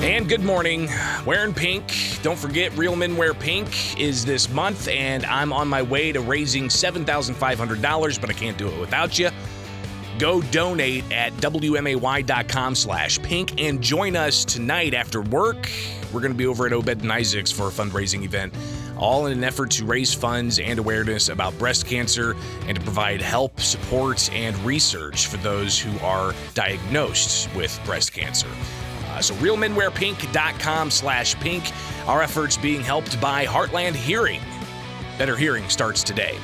And good morning. Wearing pink. Don't forget, Real Men Wear Pink is this month, and I'm on my way to raising $7,500, but I can't do it without you. Go donate at WMAY.com slash pink and join us tonight after work. We're going to be over at Obed and Isaacs for a fundraising event, all in an effort to raise funds and awareness about breast cancer and to provide help, support, and research for those who are diagnosed with breast cancer. So realmenwearpink.com slash pink. Our efforts being helped by Heartland Hearing. Better hearing starts today.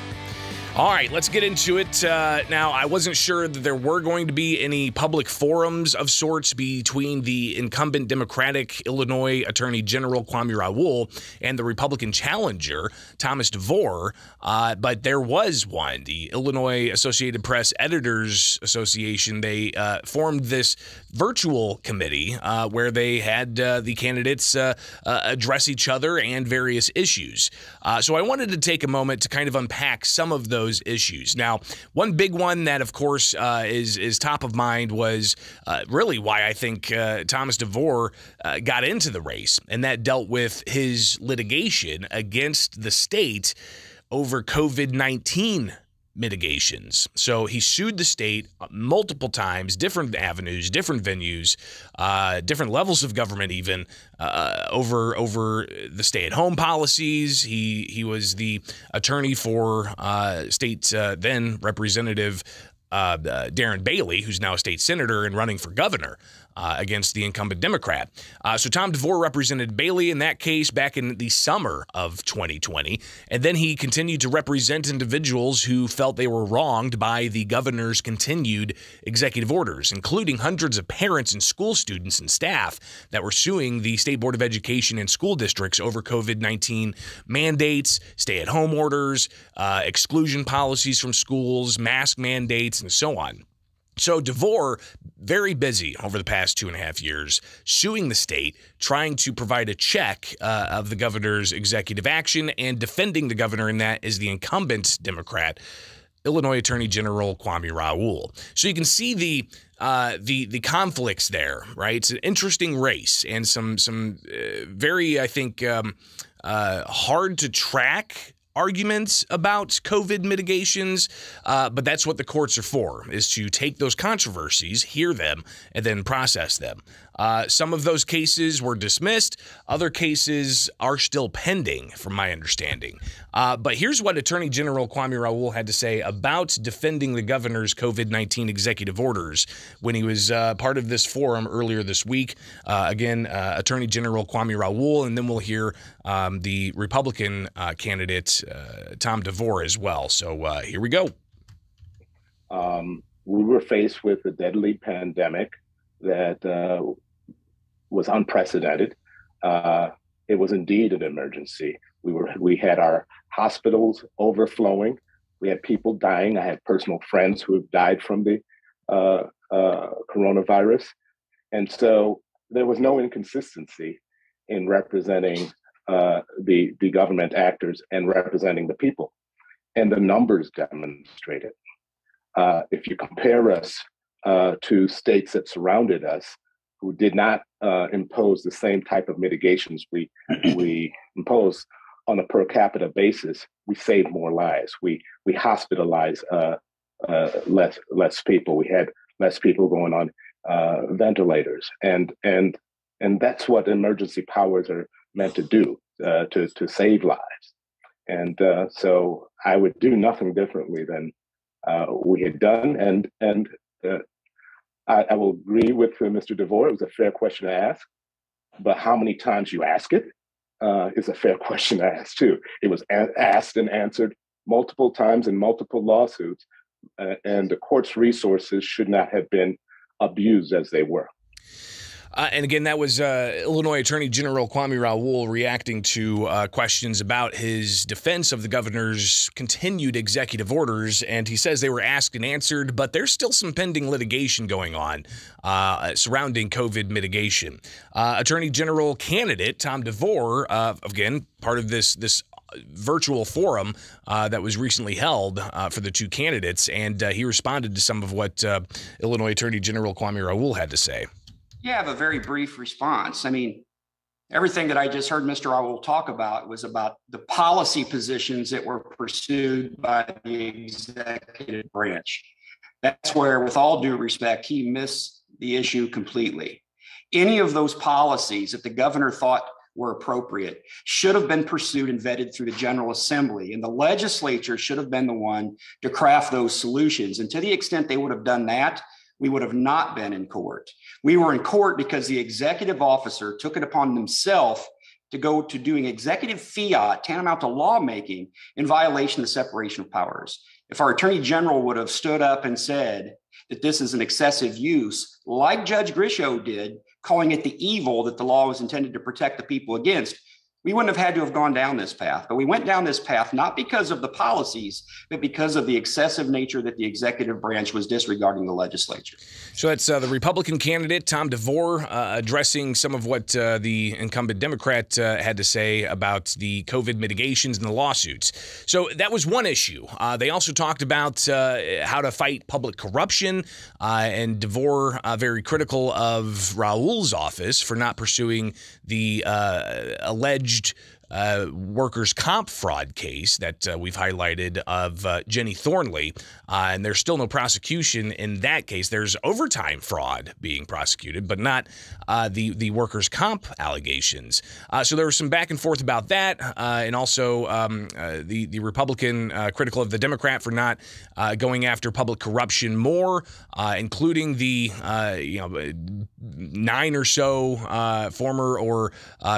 All right, let's get into it. Uh, now, I wasn't sure that there were going to be any public forums of sorts between the incumbent Democratic Illinois Attorney General Kwame Raoul and the Republican challenger Thomas DeVore, uh, but there was one. The Illinois Associated Press Editors Association they uh, formed this virtual committee uh, where they had uh, the candidates uh, address each other and various issues. so I wanted to take a moment to kind of unpack some of those those issues. Now, one big one that, of course, uh, is is top of mind was uh, really why I think uh, Thomas DeVore uh, got into the race, and that dealt with his litigation against the state over COVID nineteen mitigations. So he sued the state multiple times, different avenues, different venues, uh, different levels of government, even uh, over over the stay-at-home policies. He he was the attorney for uh, state uh, then Representative uh, Darren Bailey, who's now a state senator and running for governor uh, against the incumbent Democrat. Uh, so Tom DeVore represented Bailey in that case back in the summer of 2020. And then he continued to represent individuals who felt they were wronged by the governor's continued executive orders, including hundreds of parents and school students and staff that were suing the State Board of Education and school districts over COVID 19 mandates, stay at home orders, uh, exclusion policies from schools, mask mandates, and so on. So DeVore, very busy over the past two and a half years, suing the state, trying to provide a check uh, of the governor's executive action, and defending the governor in that is the incumbent Democrat, Illinois Attorney General Kwame Raoul. So you can see the uh, the the conflicts there, right? It's an interesting race and some some uh, very, I think, um, uh, hard to track arguments about COVID mitigations, uh, but that's what the courts are for, is to take those controversies, hear them, and then process them. Uh, some of those cases were dismissed. Other cases are still pending, from my understanding. Uh, but here's what Attorney General Kwame Raoul had to say about defending the governor's COVID 19 executive orders when he was uh, part of this forum earlier this week. Uh, again, uh, Attorney General Kwame Raoul, and then we'll hear um, the Republican uh, candidate, Tom DeVore, as well. So here we go. Um, we were faced with a deadly pandemic that uh, was unprecedented. Uh, it was indeed an emergency. We were we had our hospitals overflowing. We had people dying. I had personal friends who have died from the uh, uh, coronavirus, and so there was no inconsistency in representing uh, the the government actors and representing the people, and the numbers demonstrate it. Uh, if you compare us uh, to states that surrounded us, who did not uh, impose the same type of mitigations we we impose on a per capita basis, we save more lives. We we hospitalize uh, uh, less less people. We had less people going on uh, ventilators, and and and that's what emergency powers are meant to do uh, to to save lives. And uh, so I would do nothing differently than we had done, and and I, I will agree with uh, Mr. DeVore. It was a fair question to ask, but how many times you ask it uh, is a fair question to ask too. It was a- asked and answered multiple times in multiple lawsuits, uh, and the court's resources should not have been abused as they were. Uh, and again, that was uh, Illinois Attorney General Kwame Raoul reacting to uh, questions about his defense of the governor's continued executive orders. And he says they were asked and answered, but there's still some pending litigation going on uh, surrounding COVID mitigation. Uh, Attorney General candidate Tom DeVore, uh, again, part of this this virtual forum uh, that was recently held uh, for the two candidates, and uh, he responded to some of what Illinois Attorney General Kwame Raoul had to say. Yeah, I have a very brief response. I mean, everything that I just heard Mr. Raoul talk about was about the policy positions that were pursued by the executive branch. That's where, with all due respect, he missed the issue completely. Any of those policies that the governor thought were appropriate should have been pursued and vetted through the General Assembly. And the legislature should have been the one to craft those solutions. And to the extent they would have done that, we would have not been in court. We were in court because the executive officer took it upon himself to go to doing executive fiat tantamount to lawmaking in violation of the separation of powers. If our attorney general would have stood up and said that this is an excessive use, like Judge Grischow did, calling it the evil that the law was intended to protect the people against, we wouldn't have had to have gone down this path. But we went down this path not because of the policies, but because of the excessive nature that the executive branch was disregarding the legislature. So that's uh, the Republican candidate, Tom DeVore, uh, addressing some of what uh, the incumbent Democrat uh, had to say about the COVID mitigations and the lawsuits. So that was one issue. Uh, they also talked about uh, how to fight public corruption, and DeVore very critical of Raoul's office for not pursuing the alleged alleged uh, workers' comp fraud case that uh, we've highlighted of uh, Jenny Thornley, uh, and there's still no prosecution in that case. There's overtime fraud being prosecuted, but not uh, the the workers' comp allegations. Uh, so there was some back and forth about that, and also um, the the Republican critical of the Democrat for not going after public corruption more, including the you know nine or so former or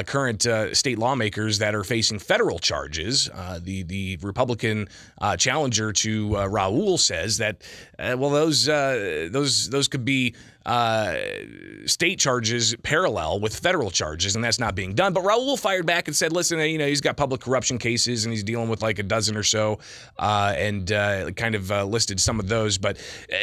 current state lawmakers that that are facing federal charges. Uh, the the Republican uh, challenger to uh, Raoul says that uh, well those uh, those those could be state charges parallel with federal charges, and that's not being done. But Raoul fired back and said, "Listen, you know, he's got public corruption cases, and he's dealing with like a dozen or so, and kind of listed some of those, but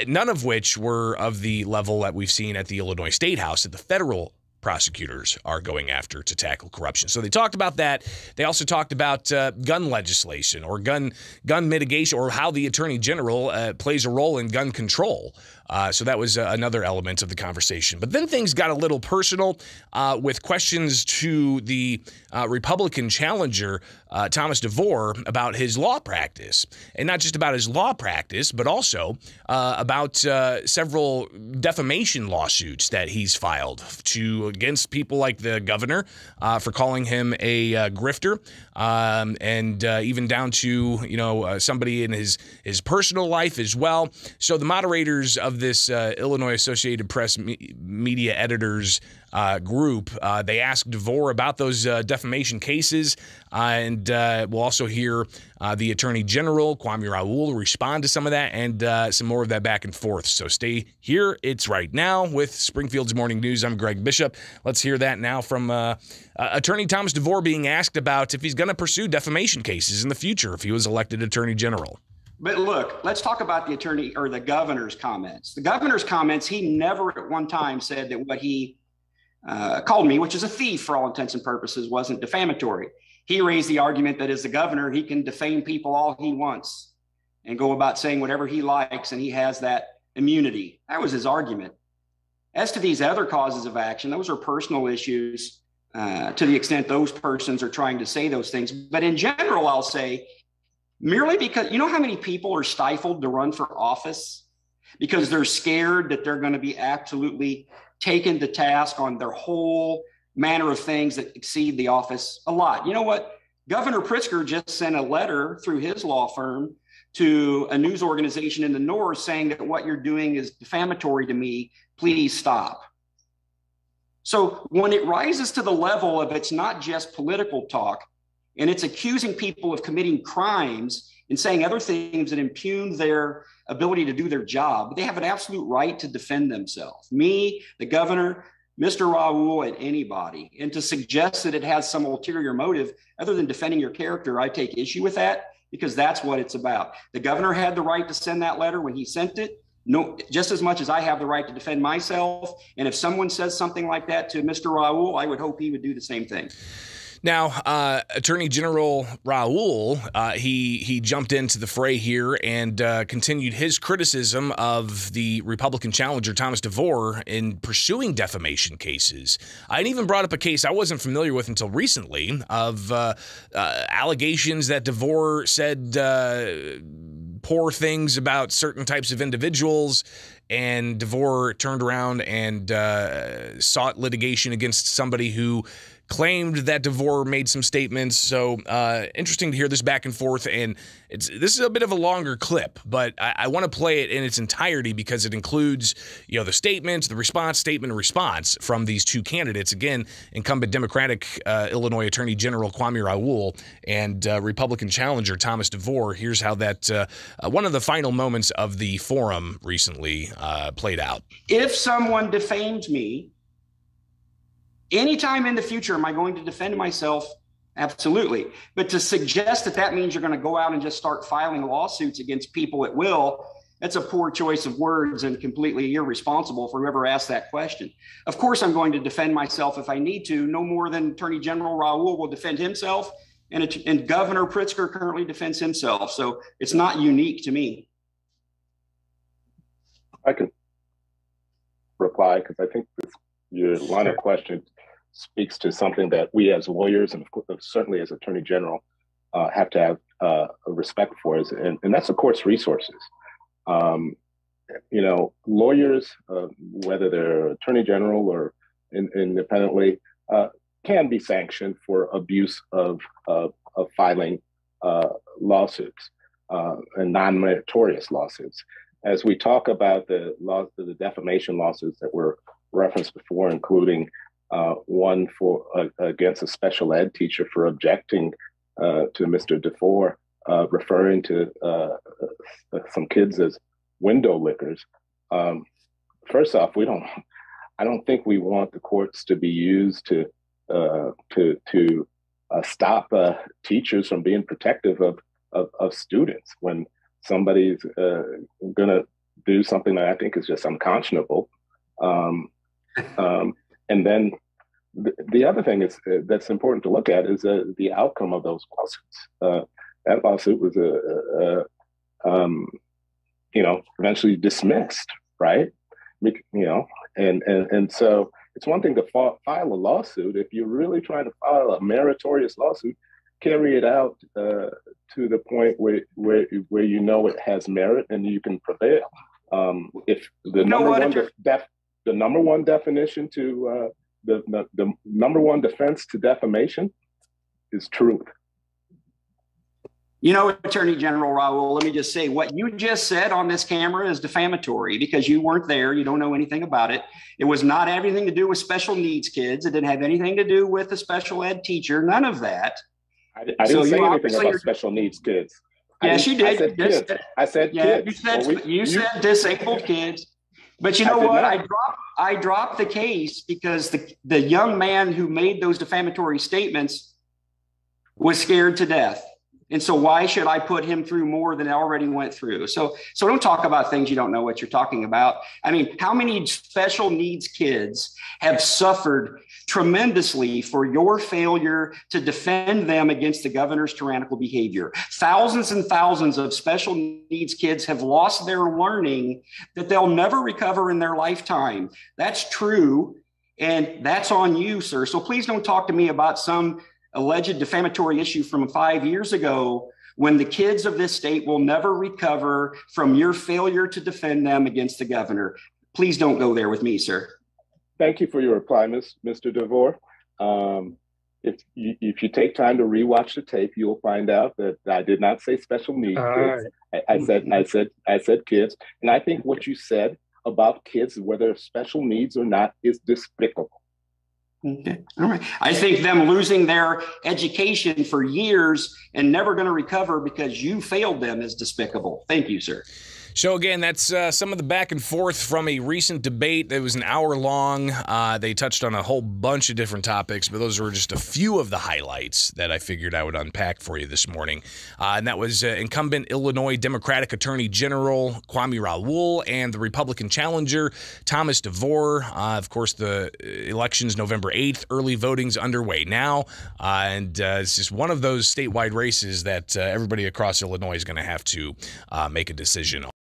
none of which were of the level that we've seen at the Illinois State House at the federal prosecutors are going after to tackle corruption. So they talked about that. They also talked about uh, gun legislation or gun gun mitigation or how the attorney general uh, plays a role in gun control. Uh, so that was uh, another element of the conversation. But then things got a little personal uh, with questions to the uh, Republican challenger, uh, Thomas DeVore, about his law practice. And not just about his law practice, but also uh, about several defamation lawsuits that he's filed to against people like the governor for calling him a grifter, um, and even down to you know somebody in his his personal life as well. So the moderators of this uh, Illinois Associated Press me- media editors uh, group. Uh, they asked DeVore about those uh, defamation cases, uh, and uh, we'll also hear the Attorney General, Kwame Raoul, respond to some of that and some more of that back and forth. So stay here. It's right now with Springfield's Morning News. I'm Greg Bishop. Let's hear that now from Attorney Thomas DeVore being asked about if he's going to pursue defamation cases in the future if he was elected Attorney General. But look, let's talk about the attorney or the governor's comments. The governor's comments, he never at one time said that what he uh, called me, which is a thief for all intents and purposes, wasn't defamatory. He raised the argument that as the governor, he can defame people all he wants and go about saying whatever he likes, and he has that immunity. That was his argument. As to these other causes of action, those are personal issues uh, to the extent those persons are trying to say those things. But in general, I'll say merely because you know how many people are stifled to run for office because they're scared that they're going to be absolutely taken to task on their whole manner of things that exceed the office a lot. You know what? Governor Pritzker just sent a letter through his law firm to a news organization in the North saying that what you're doing is defamatory to me. Please stop. So when it rises to the level of it's not just political talk, and it's accusing people of committing crimes and saying other things that impugn their ability to do their job. They have an absolute right to defend themselves. Me, the governor, Mr. Raoul, and anybody. And to suggest that it has some ulterior motive other than defending your character, I take issue with that because that's what it's about. The governor had the right to send that letter when he sent it. No, just as much as I have the right to defend myself. And if someone says something like that to Mr. Raoul, I would hope he would do the same thing. Now, uh, Attorney General Raoul, uh, he he jumped into the fray here and uh, continued his criticism of the Republican challenger Thomas DeVore in pursuing defamation cases. I even brought up a case I wasn't familiar with until recently of uh, uh, allegations that DeVore said uh, poor things about certain types of individuals and DeVore turned around and sought litigation against somebody who claimed that DeVore made some statements. So uh, interesting to hear this back and forth. And it's this is a bit of a longer clip, but I, I want to play it in its entirety because it includes you know the statements, the response statement, response from these two candidates. Again, incumbent Democratic uh, Illinois Attorney General Kwame Raoul and uh, Republican challenger Thomas DeVore. Here's how that uh, uh, one of the final moments of the forum recently uh, played out. If someone defamed me Anytime in the future, am I going to defend myself? Absolutely. But to suggest that that means you're going to go out and just start filing lawsuits against people at will, that's a poor choice of words and completely irresponsible for whoever asked that question. Of course, I'm going to defend myself if I need to, no more than Attorney General Raoul will defend himself, and, it, and Governor Pritzker currently defends himself. So it's not unique to me. I can reply because I think this, your line of question speaks to something that we as lawyers and certainly as attorney general uh, have to have uh, respect for, is, and, and, that's of course resources. Um, you know, lawyers, uh, whether they're attorney general or in, independently, uh, can be sanctioned for abuse of of, of filing uh, lawsuits uh, and non-meritorious lawsuits. As we talk about the law, the defamation lawsuits that were referenced before, including uh, one for uh, against a special ed teacher for objecting uh, to Mr. DeVore uh, referring to uh, some kids as window lickers. Um, first off, we don't. I don't think we want the courts to be used to to to stop teachers from being protective of of, of students when somebody's going to do something that I think is just unconscionable. Um, um, and then the, other thing is uh, that's important to look at is uh, the outcome of those lawsuits. Uh, that lawsuit was a, a, a um, you know, eventually dismissed, right? You know, and and and so it's one thing to file a lawsuit if you're really trying to file a meritorious lawsuit, carry it out uh, to the point where where where you know it has merit and you can prevail. Um, if the number one def, the number one definition to uh, the, the, the number one defense to defamation is truth. You know, Attorney General Raoul, let me just say what you just said on this camera is defamatory because you weren't there. You don't know anything about it. It was not everything to do with special needs kids. It didn't have anything to do with a special ed teacher. None of that. I, I didn't so say anything about special needs kids. Yes, you did. I said kids. I said yeah, kids. You said, well, we, you, you said disabled kids. But you know I what? Not. I dropped I dropped the case because the the young man who made those defamatory statements was scared to death. And so why should I put him through more than I already went through? So so don't talk about things you don't know what you're talking about. I mean, how many special needs kids have suffered tremendously for your failure to defend them against the governor's tyrannical behavior? Thousands and thousands of special needs kids have lost their learning that they'll never recover in their lifetime. That's true. And that's on you, sir. So please don't talk to me about some alleged defamatory issue from five years ago when the kids of this state will never recover from your failure to defend them against the governor. Please don't go there with me, sir. Thank you for your reply, Ms. Mr. DeVore. Um, if you, if you take time to rewatch the tape, you'll find out that I did not say special needs kids. Right. I, I said I said I said kids, and I think what you said about kids, whether special needs or not, is despicable. Okay. All right. I think them losing their education for years and never going to recover because you failed them is despicable. Thank you, sir. So, again, that's uh, some of the back and forth from a recent debate. It was an hour long. Uh, they touched on a whole bunch of different topics, but those were just a few of the highlights that I figured I would unpack for you this morning. Uh, and that was uh, incumbent Illinois Democratic Attorney General Kwame Raoul and the Republican challenger Thomas DeVore. Uh, of course, the election's November 8th. Early voting's underway now. Uh, and it's just one of those statewide races that everybody across Illinois is going to have to make a decision on.